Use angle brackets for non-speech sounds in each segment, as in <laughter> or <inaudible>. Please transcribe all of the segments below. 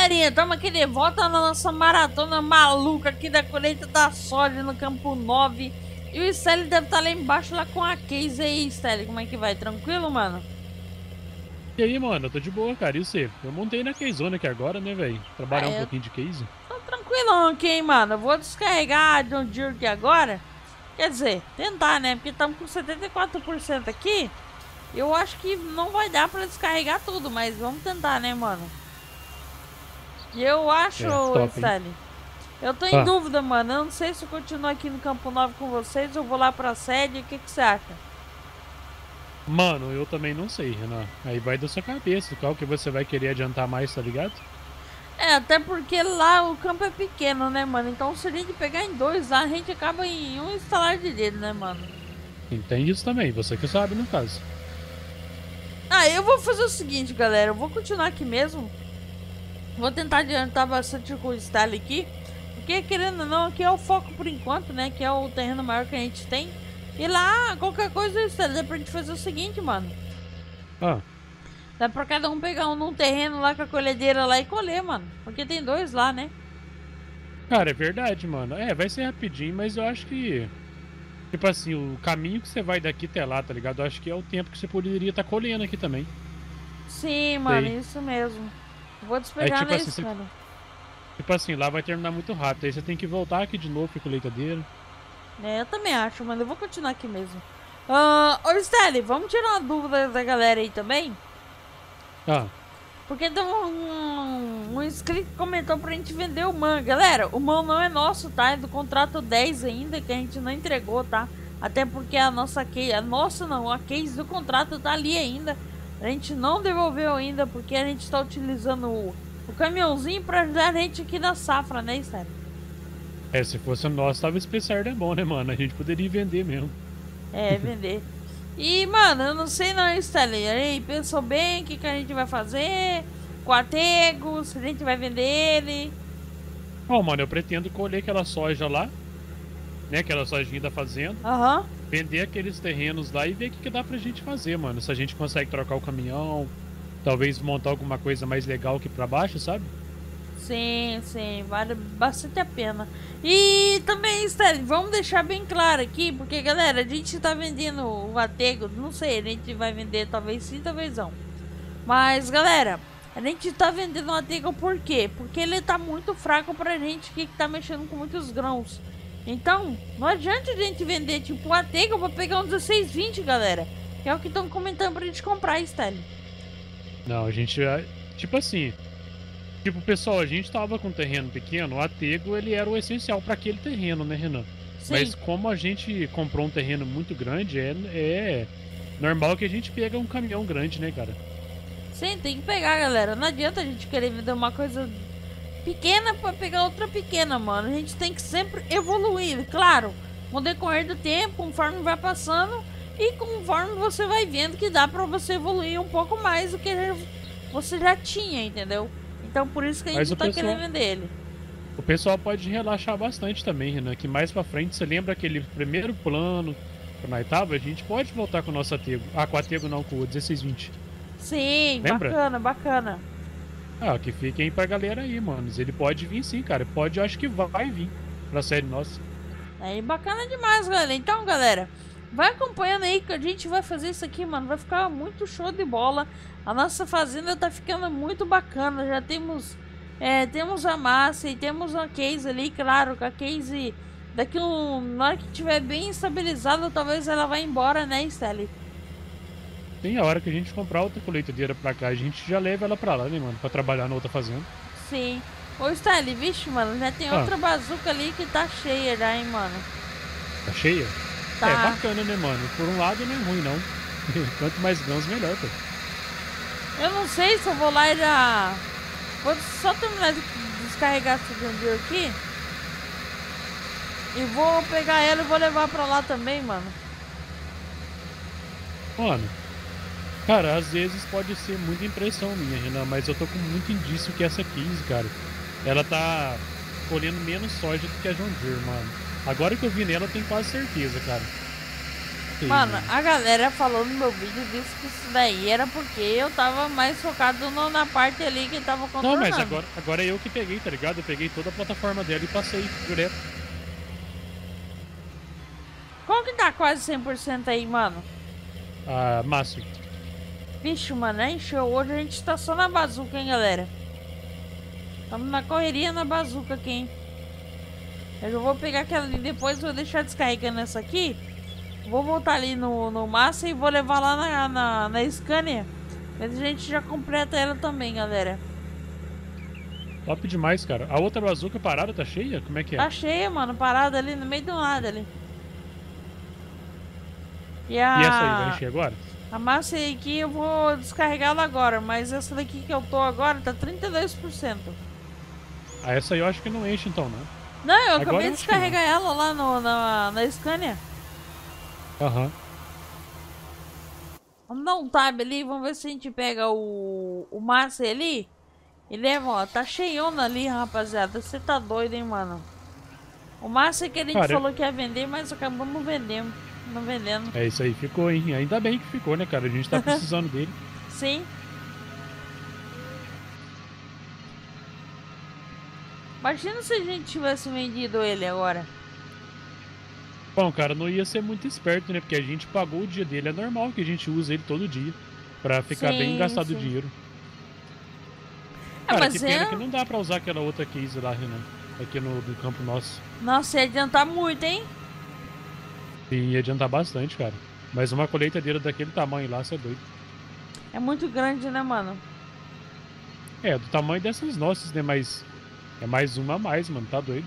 galerinha, estamos aqui de volta na nossa maratona maluca aqui da colheita da soja no Campo 9. E o Stelly deve estar tá lá embaixo lá com a case aí, Stelly. Como é que vai? Tranquilo, mano? E aí, mano, eu tô de boa, cara. E você? Eu montei na Zone aqui agora, né, velho? Trabalhar ah, um pouquinho de case. Tô tranquilão aqui, hein, mano. Eu vou descarregar de um aqui agora. Quer dizer, tentar, né? Porque estamos com 74% aqui. Eu acho que não vai dar pra descarregar tudo, mas vamos tentar, né, mano? Eu acho, é, Stanley. Eu tô em ah. dúvida, mano. Eu não sei se eu continuo aqui no Campo Novo com vocês ou vou lá pra sede. O que, que você acha? Mano, eu também não sei, Renan. Aí vai da sua cabeça. Qual que você vai querer adiantar mais, tá ligado? É, até porque lá o campo é pequeno, né, mano? Então se a gente pegar em dois lá, a gente acaba em um instalar de dedo, né, mano? Entende isso também, você que sabe no caso. Ah, eu vou fazer o seguinte, galera. Eu vou continuar aqui mesmo. Vou tentar adiantar bastante com o style aqui. Porque, querendo ou não, aqui é o foco por enquanto, né? Que é o terreno maior que a gente tem. E lá, qualquer coisa, style, dá pra gente fazer o seguinte, mano. Ah. Dá pra cada um pegar um num terreno lá com a colhedeira lá e colher, mano. Porque tem dois lá, né? Cara, é verdade, mano. É, vai ser rapidinho, mas eu acho que Tipo assim, o caminho que você vai daqui até lá, tá ligado? Eu acho que é o tempo que você poderia estar tá colhendo aqui também. Sim, mano, Sei. isso mesmo. Vou despegar é, tipo nesse, assim. Tipo assim, lá vai terminar muito rápido. Aí você tem que voltar aqui de novo com a colheitadeira. É, eu também acho, mano. Eu vou continuar aqui mesmo. Uh, ô, Stelle, vamos tirar uma dúvida da galera aí também? Ah. Porque tem um, um inscrito que comentou pra gente vender o MAN. Galera, o MAN não é nosso, tá? É do contrato 10 ainda, que a gente não entregou, tá? Até porque a nossa case, a nossa não, a case do contrato tá ali ainda. A gente não devolveu ainda, porque a gente tá utilizando o, o caminhãozinho pra ajudar a gente aqui na safra, né, sério? É, se fosse o nosso, tava especial é bom, né, mano? A gente poderia vender mesmo. É, <laughs> vender. E, mano, eu não sei não, Stanley. Aí, pensou bem o que, que a gente vai fazer? Com Atego, se a gente vai vender ele. Bom, mano, eu pretendo colher aquela soja lá, né? Aquela sojinha da fazenda. Aham. Uhum. Vender aqueles terrenos lá e ver o que, que dá pra gente fazer, mano. Se a gente consegue trocar o caminhão, talvez montar alguma coisa mais legal aqui pra baixo, sabe? Sim, sim, vale bastante a pena. E também, Stanley, vamos deixar bem claro aqui, porque galera, a gente tá vendendo o Atego, não sei, a gente vai vender talvez sim, talvez não. Mas galera, a gente tá vendendo o Atego por quê? Porque ele tá muito fraco pra gente que tá mexendo com muitos grãos. Então, não adianta a gente vender tipo o Atego pra pegar um 1620, galera. Que é o que estão comentando pra gente comprar, Stanley. Não, a gente, tipo assim, Tipo, pessoal, a gente tava com um terreno pequeno, o atego ele era o essencial para aquele terreno, né, Renan? Sim. Mas como a gente comprou um terreno muito grande, é, é normal que a gente pega um caminhão grande, né, cara? Sim, tem que pegar, galera. Não adianta a gente querer vender uma coisa pequena para pegar outra pequena, mano. A gente tem que sempre evoluir, claro, com o decorrer do tempo, conforme vai passando e conforme você vai vendo que dá para você evoluir um pouco mais do que você já tinha, entendeu? Então por isso que a gente tá pessoal... querendo vender ele. O pessoal pode relaxar bastante também, Renan, que mais pra frente, você lembra aquele primeiro plano nós tava? A gente pode voltar com o nosso Atego. Ah, com o Atego não, com o 1620. Sim, lembra? bacana, bacana. Ah, que fiquem pra galera aí, manos. Ele pode vir sim, cara. Pode, eu acho que vai vir pra série nossa. Aí, bacana demais, galera. Então, galera, vai acompanhando aí que a gente vai fazer isso aqui, mano. Vai ficar muito show de bola. A nossa fazenda tá ficando muito bacana. Já temos é, temos a massa e temos a case ali, claro, que a case daqui um, na hora que tiver bem estabilizada, talvez ela vá embora, né, Stelle? Tem a hora que a gente comprar outra colheitadeira pra cá, a gente já leva ela pra lá, né, mano? Pra trabalhar na outra fazenda. Sim. Ô, Stelle, vixe, mano, já tem ah. outra bazuca ali que tá cheia já, hein, mano. Tá cheia? Tá. É bacana, né, mano? Por um lado não é ruim, não. <laughs> Quanto mais grãos, melhor, pô. Eu não sei se eu vou lá e já... Vou só terminar de descarregar esse John aqui. E vou pegar ela e vou levar pra lá também, mano. Mano, cara, às vezes pode ser muita impressão minha, Renan, mas eu tô com muito indício que essa 15, cara, ela tá colhendo menos soja do que a John Deere, mano. Agora que eu vi nela, eu tenho quase certeza, cara. aí. Mano, a galera falou no meu vídeo disse que isso daí era porque eu tava mais focado no, na parte ali que tava controlando. Não, mas agora, agora é eu que peguei, tá ligado? Eu peguei toda a plataforma dela e passei direto. Qual que tá quase 100% aí, mano? Ah, Márcio. Vixe, mano, encheu. Hoje a gente tá só na bazuca, hein, galera? Tamo na correria na bazuca aqui, hein? Eu já vou pegar aquela ali depois, vou deixar descarregando essa aqui. Vou voltar ali no, no massa e vou levar lá na, na, na Scania. Mas a gente já completa ela também, galera. Top demais, cara. A outra bazuca parada tá cheia? Como é que é? Tá cheia, mano. Parada ali no meio do nada ali. E, a... e essa aí, vai encher agora? A massa aqui eu vou descarregar ela agora, mas essa daqui que eu tô agora tá 32%. Ah, essa aí eu acho que não enche então, né? Não, eu agora acabei de descarregar ela lá no, na, na Scania. Aham. Uhum. Vamos dar um tab ali, vamos ver se a gente pega o, o massa ali. E leva, ó, tá cheiona ali, rapaziada. Você tá doido, hein, mano. O massa que a gente Cara, falou que ia vender, mas acabou não vendendo. Não vendendo. É isso aí, ficou, hein? Ainda bem que ficou, né, cara? A gente tá <laughs> precisando dele. Sim. Imagina se a gente tivesse vendido ele agora. Bom, cara, não ia ser muito esperto, né? Porque a gente pagou o dia dele. É normal que a gente use ele todo dia. Pra ficar sim, bem gastado o dinheiro. É, cara, que pena é... que não dá pra usar aquela outra case lá, Renan. Aqui no, no campo nosso. Nossa, ia adiantar muito, hein? Ia adiantar bastante, cara. Mas uma colheitadeira daquele tamanho lá, você é doido. É muito grande, né, mano? É, do tamanho dessas nossas, né? Mas é mais uma a mais, mano. Tá doido.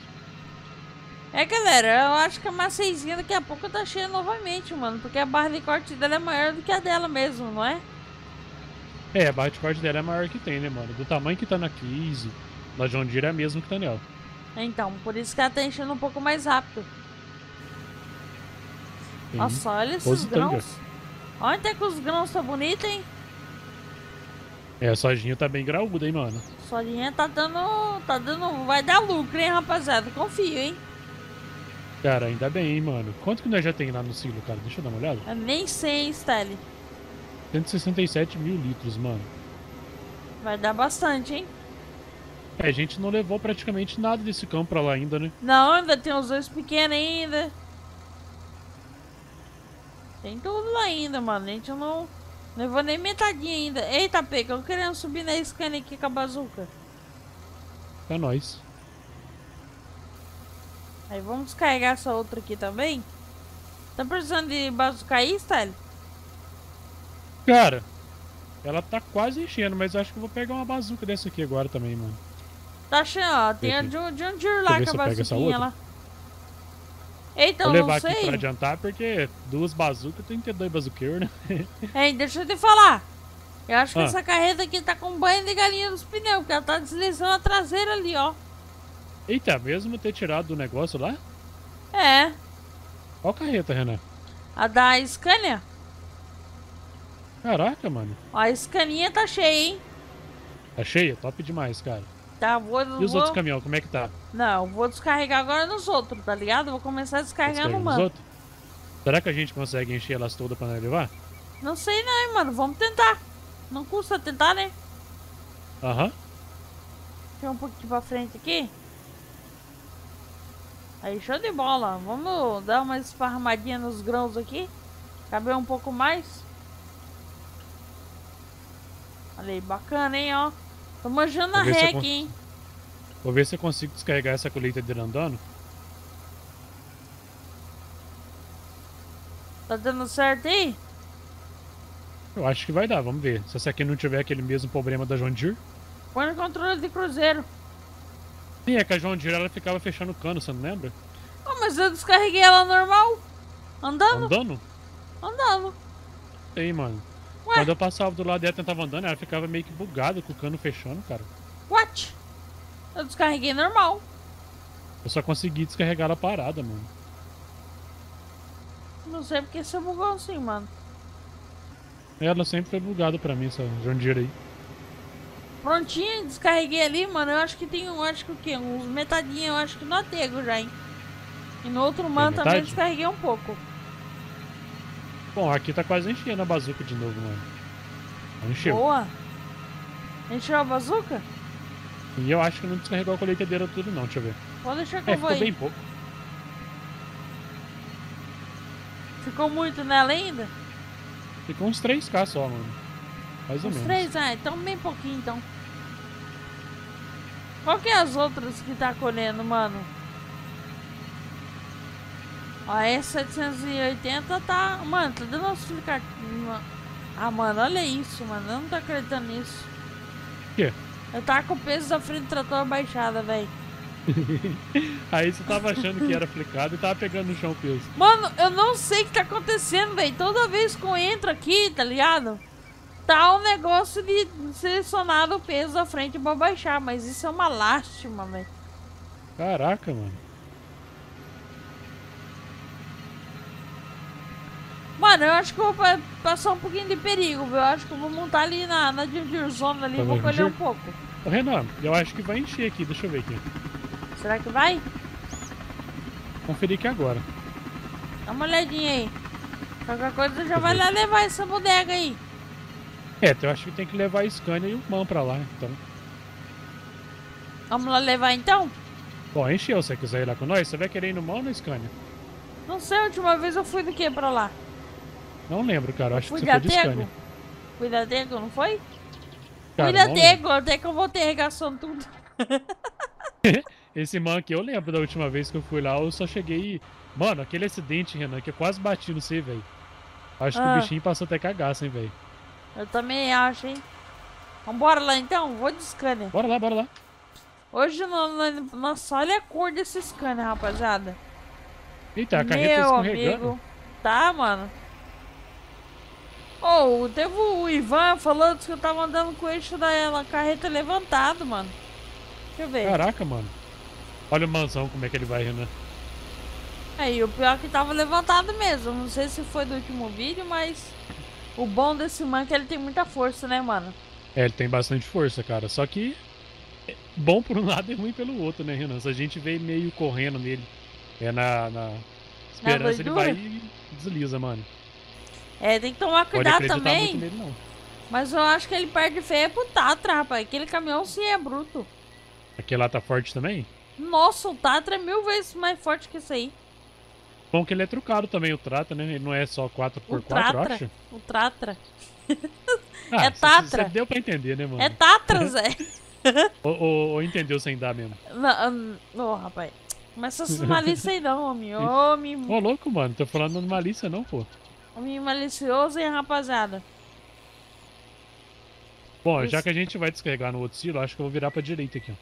É, galera, eu acho que a maceizinha daqui a pouco tá cheia novamente, mano. Porque a barra de corte dela é maior do que a dela mesmo, não é? É, a barra de corte dela é maior que tem, né, mano? Do tamanho que tá na 15, na John Deere é a mesma que tá nela. Então, por isso que ela tá enchendo um pouco mais rápido. Sim. Nossa, olha esses grãos. Olha até que os grãos tá bonitos, hein? É, a sojinha tá bem graúda, hein, mano? Sojinha tá dando. tá dando. vai dar lucro, hein, rapaziada? Confio, hein? Cara, ainda bem, hein, mano. Quanto que nós já tem lá no silo, cara? Deixa eu dar uma olhada. Eu nem sei, hein, Stelle. 167 mil litros, mano. Vai dar bastante, hein? É, a gente não levou praticamente nada desse campo pra lá ainda, né? Não, ainda tem os dois pequenos ainda. Tem tudo ainda, mano. A gente não levou nem metadinha ainda. Eita, Peca, eu querendo subir na escana aqui com a bazuca. É nóis. Aí vamos descarregar essa outra aqui também. Tá precisando de bazuca aí, Style? Cara, ela tá quase enchendo, mas acho que eu vou pegar uma bazuca dessa aqui agora também, mano. Tá achando, ó. Tem a de um Deere lá com a bazuquinha lá. Eita, Vou levar não sei. aqui pra adiantar, porque duas bazucas tem que ter dois bazuqueiros, né? <laughs> Ei, deixa eu te falar. Eu acho que ah. essa carreta aqui tá com banho de galinha nos pneus, porque ela tá deslizando a traseira ali, ó. Eita, mesmo ter tirado do negócio lá? É. Qual carreta, Renan? A da Scania. Caraca, mano. Ó, a Scania tá cheia, hein? Tá cheia? Top demais, cara. Tá, vou... E os vou... outros caminhões, como é que tá? Não, vou descarregar agora nos outros, tá ligado? Vou começar a descarregar no mano. Será que a gente consegue encher elas todas pra levar? Não sei não, hein, mano. Vamos tentar. Não custa tentar, né? Aham. Uhum. Deixa eu um pouquinho pra frente aqui. Aí, show de bola. Vamos dar uma esparramadinha nos grãos aqui. Caber um pouco mais. Olha aí, bacana, hein, ó. Tô manjando a ré aqui, hein. Vou ver se eu consigo descarregar essa colheitadeira andando. Tá dando certo aí? Eu acho que vai dar, vamos ver. Se essa aqui não tiver aquele mesmo problema da John Deere. Põe no controle de cruzeiro. Sim, é que a Deere ela ficava fechando o cano, você não lembra? Ah, mas eu descarreguei ela normal. Andando. Andando? Andando. Ei, mano. Ué? Quando eu passava do lado dela tentava andando, ela ficava meio que bugada com o cano fechando, cara. What? Eu descarreguei normal. Eu só consegui descarregar ela parada, mano. Não sei porque você bugou assim, mano. Ela sempre foi bugada pra mim, essa Deere aí. Prontinho, descarreguei ali, mano. Eu acho que tem, eu acho que o quê? Uns metadinhos, eu acho que no atego já, hein? E no outro mano também descarreguei um pouco. Bom, aqui tá quase enchendo a bazuca de novo, mano. Encheu. Boa. Encheu a bazuca? E eu acho que não descarregou a colheitadeira tudo não, deixa eu ver. Pode deixar que é, eu vou ficou aí. bem pouco. Ficou muito nela ainda? Ficou uns 3k só, mano. Mais ou Uns menos. três? Ah, então bem pouquinho então. Qual que é as outras que tá colhendo, mano? Ó, essa 780 tá... Mano, tá dando uns clicar... Ah, mano, olha isso, mano. Eu não tô acreditando nisso. O quê? Eu tava com o peso da frente do trator baixada, velho. <laughs> Aí você tava achando que era aplicado e tava pegando no chão o peso. Mano, eu não sei o que tá acontecendo, velho. Toda vez que eu entro aqui, tá ligado? Tá o negócio de selecionar o peso da frente pra baixar, mas isso é uma lástima, velho. Caraca, mano. Mano, eu acho que eu vou pa- passar um pouquinho de perigo, viu? Eu acho que eu vou montar ali na, na Ginger Zone ali Tá e vou bom, colher um pouco. Ô, Renan, eu acho que vai encher aqui, deixa eu ver aqui. Será que vai? Conferir aqui agora. Dá uma olhadinha aí. Qualquer coisa já vai lá levar essa bodega aí. É, eu acho que tem que levar a Scania e o Man pra lá, então. Vamos lá levar então? Bom, encheu, se você quiser ir lá com nós, você vai querer ir no Man ou na Scania? Não sei, a última vez eu fui do que pra lá? Não lembro, cara, eu acho que você foi de? Scania. Fui da Tego, não foi? Cara, não. Tego, até que eu voltei arregaçando tudo. <laughs> Esse Man aqui, eu lembro da última vez que eu fui lá, eu só cheguei e... Mano, aquele acidente, Renan, que eu quase bati no você, velho. Acho que Ah. o bichinho passou até cagaço, hein, velho. Eu também acho, hein? Vambora lá então, vou de scanner. Bora lá, bora lá. Hoje, no, no, nossa, olha a cor desse scanner, rapaziada. Eita, a carreta tá Meu escorregando. amigo. Tá, mano. Oh, teve o Ivan falando que eu tava andando com o eixo da ela, carreta levantado, mano. Deixa eu ver. Caraca, mano. Olha o mansão, como é que ele vai, Renan. Aí, o pior é que tava levantado mesmo. Não sei se foi do último vídeo, mas o bom desse man é que ele tem muita força, né, mano? É, ele tem bastante força, cara. Só que é bom por um <laughs> lado e ruim pelo outro, né, Renan? Se a gente vem meio correndo nele, é na, na esperança, ele doidura? vai e desliza, mano. É, tem que tomar cuidado também. nele. Mas eu acho que ele perde feio pro Tatra, rapaz. Aquele caminhão sim é bruto. Aquele lá tá forte também? Nossa, o Tatra é mil vezes mais forte que isso aí. Bom que ele é trucado também, o Trata, né? Ele não é só 4x4, O eu acho. O Tratra. Ah, <laughs> É Tatra. cê deu pra entender, né, mano? É Tatra, <laughs> Zé. Ou, ou- ou entendeu sem dar mesmo. Não, não, rapaz. Mas essas <laughs> malícias aí não, homem. Homem, Ô, louco, mano. Tô falando de malícia, não, pô. Homem malicioso, hein, rapaziada. Bom, Isso. já que a gente vai descarregar no outro silo, acho que eu vou virar pra direita aqui, ó.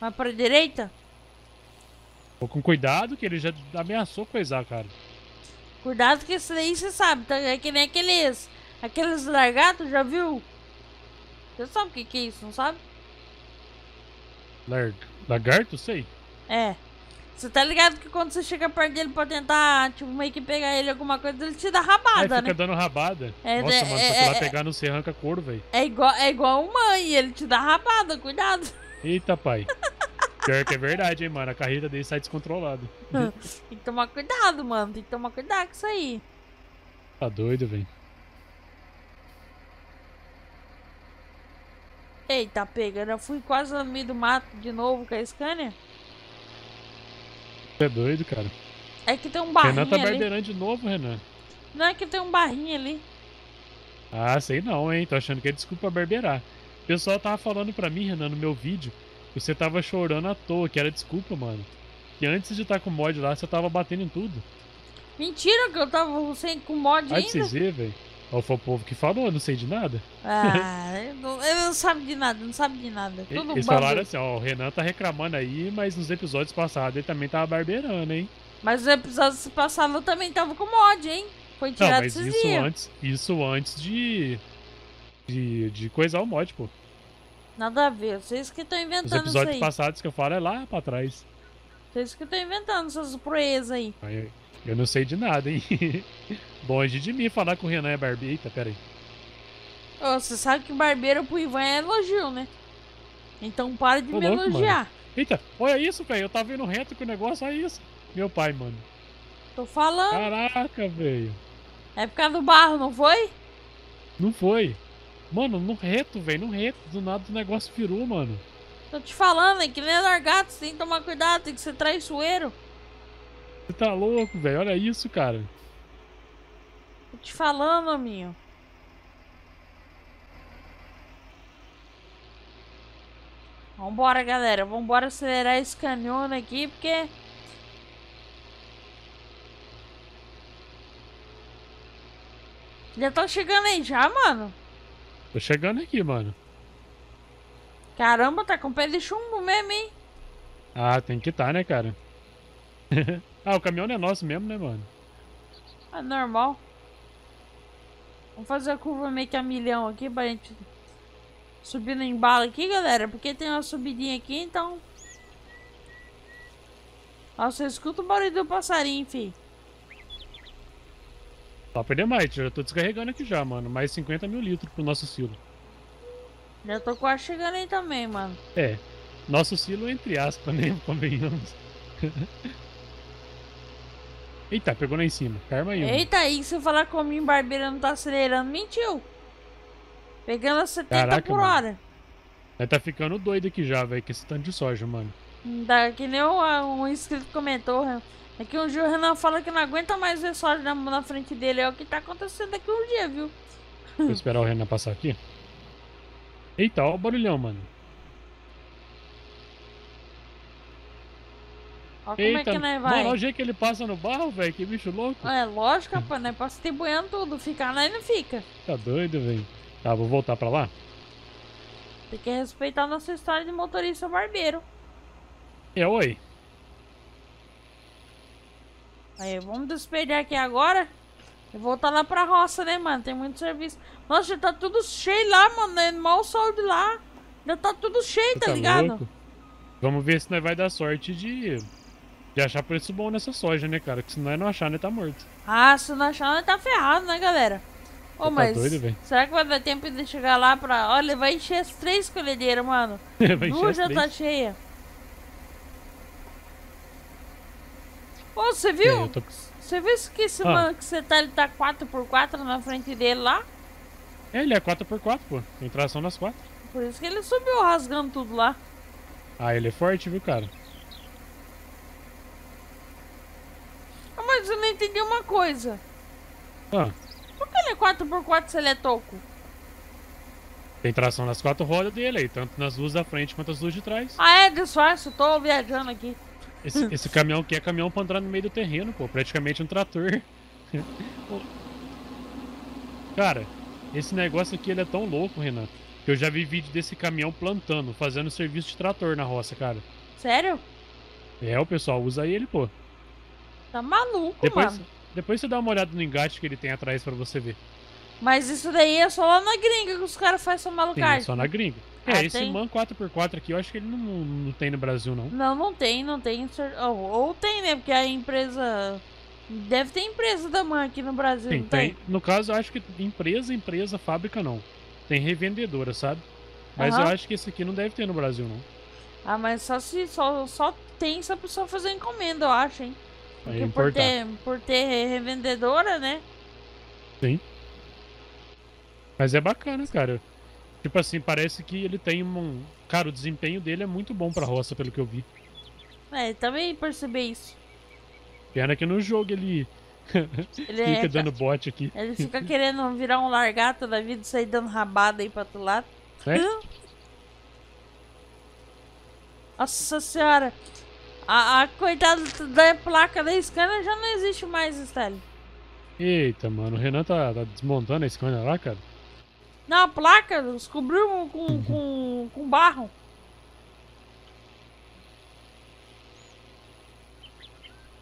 Vai pra direita? Vou com cuidado, que ele já ameaçou coisar, cara. Cuidado que isso daí você sabe, tá? É que nem aqueles. Aqueles largatos, já viu? Você sabe o que, que é isso, não sabe? Lar... Lagarto, sei. É. Você tá ligado que quando você chega perto dele pra tentar, tipo, meio que pegar ele alguma coisa, ele te dá rabada, fica né? dando rabada. É, Nossa, é, mano, se é, você lá é, pegar no você arranca couro, velho. É igual, é igual uma e ele te dá rabada, cuidado. Eita, pai. <laughs> Pior que é verdade, hein, mano. A carreira dele sai descontrolada. <laughs> Tem que tomar cuidado, mano. Tem que tomar cuidado com isso aí. Tá doido, velho. Eita, pega, eu fui quase no meio do mato de novo com a Scania. Você é doido, cara. É que tem um Renan barrinho tá ali. de novo, Renan. Não é que tem um barrinho ali. Ah, sei não, hein. Tô achando que é desculpa barbeirar. O pessoal tava falando pra mim, Renan, no meu vídeo, que você tava chorando à toa, que era desculpa, mano. Que antes de estar com o mod lá, você tava batendo em tudo. Mentira que eu tava sem com mod Ai, pra ainda. vocês verem, velho. Ó, Foi o povo que falou, eu não sei de nada. Ah, ele não, ele não sabe de nada, não sabe de nada. E- Tudo Eles falaram assim, ó, o Renan tá reclamando aí, mas nos episódios passados ele também tava barbeirando, hein? Mas o episódio passado eu também tava com mod, hein? Foi Não, tirado mas esses isso dias. antes, isso antes de, de. de coisar o mod, pô. Nada a ver, vocês que estão Os inventando isso episódios aí. passados que eu falo é lá pra trás. Vocês que estão inventando essas proezas aí. Aí Eu, não sei de nada, hein? <laughs> Longe de mim falar que o Renan é barbeiro. Eita, pera aí. Ô, você sabe que barbeiro pro Ivan é elogio, né? Então para de Ô, me louco, elogiar. Eita, olha isso, velho. Eu tava indo reto com o negócio, olha isso. Meu pai, mano. Tô falando. Caraca, velho. É por causa do barro, não foi? Não foi. Mano, no reto, velho, no reto. Do nada o negócio virou, mano. Tô te falando, é que nem largato, você tem que tomar cuidado, tem que ser traiçoeiro. Você tá louco, velho, olha isso, cara. Tô te falando, amigo. Vambora, galera. Vambora acelerar esse canhão aqui, porque... Já tô chegando aí já, mano? Tô chegando aqui, mano. Caramba, tá com pé de chumbo mesmo, hein? Ah, tem que tá, né, cara? <laughs> ah, o caminhão não é nosso mesmo, né, mano? É normal. Vamos fazer a curva meio que a milhão aqui pra gente subir no embalo aqui, galera. Porque tem uma subidinha aqui, então... Você escuta o barulho do passarinho, fi. Só perder mais, já tô descarregando aqui já, mano. Mais 50 mil litros pro nosso silo. Já tô quase chegando aí também, mano. É. Nosso silo, entre aspas, né? <laughs> Convenhamos. Eita, pegou lá em cima. Carma aí. Eita, aí se eu falar comigo, barbeiro não tá acelerando, mentiu. Pegando a 70 Caraca, por hora. Mas tá ficando doido aqui já, velho, com esse tanto de soja, mano. Dá, que nem um, um inscrito comentou, é que um dia o Renan fala que não aguenta mais ver soja na, na frente dele. É o que tá acontecendo aqui um dia, viu? Vou esperar o Renan passar aqui. Eita, ó o barulhão, mano. Ó como é que nós vai. mano, olha o jeito que ele passa no barro, velho. Que bicho louco. É lógico, rapaz, né? Passa distribuindo tudo. Ficar lá e não fica. Tá doido, velho. Tá, vou voltar pra lá. Tem que respeitar a nossa história de motorista barbeiro. É, oi. Aí, vamos despedir aqui agora. E voltar lá pra roça, né, mano? Tem muito serviço. Nossa, já tá tudo cheio lá, mano. É mal o sol de lá. Já tá tudo cheio, tá, tá ligado? louco? Vamos ver se nós vai dar sorte de, de achar preço bom nessa soja, né, cara? Que se nós não achar, nós tá morto. Ah, se não achar, nós tá ferrado, né, galera? Ô, Você tá mas doido, será que vai dar tempo de chegar lá pra... Olha, vai encher as três colhedeiras, mano. <laughs> Vai encher Duas as já tá cheia. Ô, você É, viu? eu tô- Você viu isso que esse Ah. mano que você tá, ele tá 4x4 na frente dele lá? É, ele é 4x4, pô. Tem tração nas quatro. Por isso que ele subiu rasgando tudo lá. Ah, ele é forte, viu, cara? Mas eu não entendi uma coisa. Ah, Por que ele é 4x4 se ele é toco? tem tração nas quatro rodas dele aí, tanto nas duas da frente quanto as duas de trás. Ah, é, disfarce, eu tô viajando aqui. Esse, esse caminhão aqui é caminhão pra andar no meio do terreno, pô. Praticamente um trator. <laughs> Cara, esse negócio aqui ele é tão louco, Renan, que eu já vi vídeo desse caminhão plantando, fazendo serviço de trator na roça, cara. Sério? É, o pessoal usa ele, pô. Tá maluco, Depois, mano. depois você dá uma olhada no engate que ele tem atrás pra você ver. Mas isso daí é só lá na gringa que os caras fazem essa malucagem. só na gringa. Ah, É, esse tem? MAN 4x4 aqui eu acho que ele não, não tem no Brasil, não. Não, não tem, não tem. Ou, ou tem, né? Porque a empresa. Deve ter empresa da mãe aqui no Brasil, Tem, tem? tem. No caso, eu acho que empresa, empresa, fábrica não. Tem revendedora, sabe? Mas Aham. eu acho que esse aqui não deve ter no Brasil, não. Ah, mas só se só, só tem se a pessoa fazer encomenda, eu acho, hein? É Porque por importar. ter, por ter revendedora, né? Sim. Mas é bacana, cara. Tipo assim, parece que ele tem um. Cara, o desempenho dele é muito bom pra roça, pelo que eu vi. É, também percebi isso. Pena que no jogo ele <laughs> Ele, fica é, dando bote aqui. ele fica <laughs> querendo virar um largato da vida e sair dando rabada aí pra outro lado. Né? Nossa senhora! A, a coitada da placa da Scania já não existe mais, Stelle. Eita, mano, o Renan tá, tá desmontando a Scania lá, cara. Não, a placa descobriu com, com, com barro.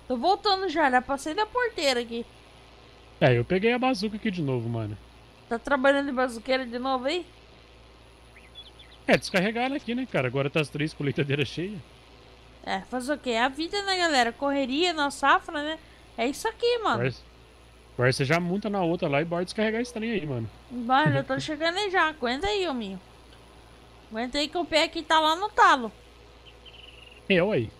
Tô voltando já, já passei da porteira aqui. É, eu peguei a bazuca aqui de novo, mano. Tá trabalhando de bazuqueira de novo aí? É, descarregar ela aqui, né, cara? Agora tá as três colheitadeiras cheias. É, fazer o quê? A vida, né, galera? Correria na safra, né? É isso aqui, mano. Agora, você já monta na outra lá e bora descarregar esse trem aí, mano. Mano, eu <laughs> tô chegando aí já. Aguenta aí, hominho. Aguenta aí que o pé aqui tá lá no talo. Eu aí.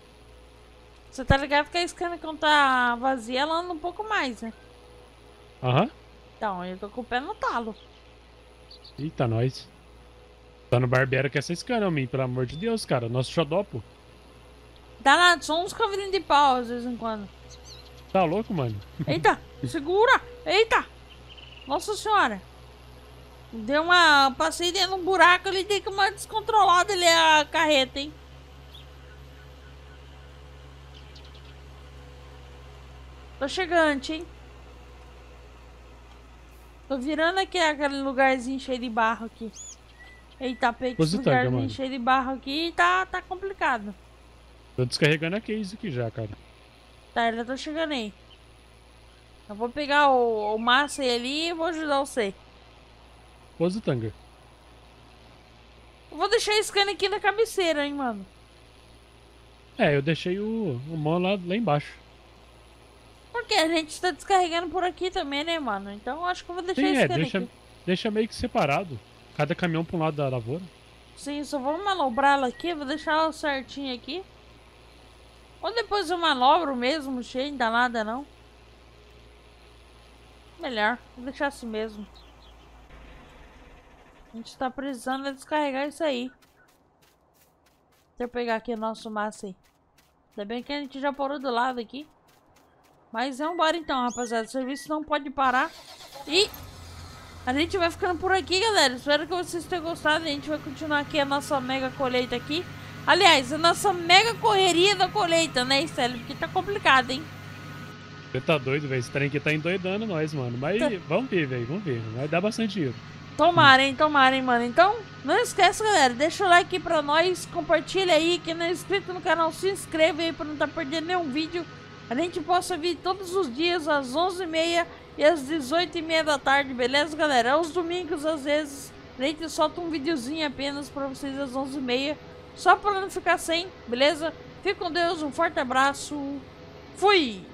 Você tá ligado que a escana quando tá vazia, ela anda um pouco mais, né? Aham. Então, eu tô com o pé no talo. Eita, nós. Tá no barbeiro que essa escana, homem, pelo amor de Deus, cara. Nosso xodó, pô. Tá lá, só uns cavalinhos de pau, às vezes em quando. Tá louco, mano? Eita, <laughs> segura! Eita! Nossa senhora! Deu uma. Passei dentro de um buraco ali, dei que uma descontrolada ali a carreta, hein? Tô chegando, hein? Tô virando aqui aquele lugarzinho cheio de barro aqui. Eita, peito, esse lugarzinho cheio de barro aqui tá, tá complicado. Tô descarregando a case aqui já, cara. Tá, eu tô chegando aí. Eu vou pegar o, o massa ali e vou ajudar você. Pose tanga. Eu vou deixar esse cano aqui na cabeceira, hein, mano. É, eu deixei o, o mão lá, lá embaixo. Porque a gente tá descarregando por aqui também, né, mano? Então acho que eu vou deixar Sim, esse é, deixa, aqui. deixa meio que separado. Cada caminhão pra um lado da lavoura. Sim, só vou manobrá-la aqui, vou deixar ela certinho aqui. Ou depois eu manobro mesmo, cheio, não nada não. Melhor, vou deixar assim mesmo. A gente tá precisando descarregar isso aí. Deixa eu pegar aqui o nosso massa aí. Ainda bem que a gente já parou do lado aqui. Mas vamos embora então, rapaziada. O serviço não pode parar. E a gente vai ficando por aqui, galera. Espero que vocês tenham gostado. A gente vai continuar aqui a nossa mega colheita aqui. Aliás, a nossa mega correria da colheita, né, Estélio? Porque tá complicado, hein? Você tá doido, velho. Esse trem aqui tá endoidando nós, mano. Mas tá. vamos ver, velho. Vamos ver. Vai dar bastante dinheiro. Tomara, hein? Tomara, hein, mano. Então, não esquece, galera. Deixa o like pra nós. Compartilha aí. Quem não é inscrito no canal, se inscreve aí pra não tá perdendo nenhum vídeo. A gente possa vir todos os dias às 11h30 e às 18h30 da tarde, beleza, galera? Aos domingos, às vezes, a gente solta um videozinho apenas pra vocês às 11h30. Só pra não ficar sem, beleza? Fique com Deus, um forte abraço. Fui!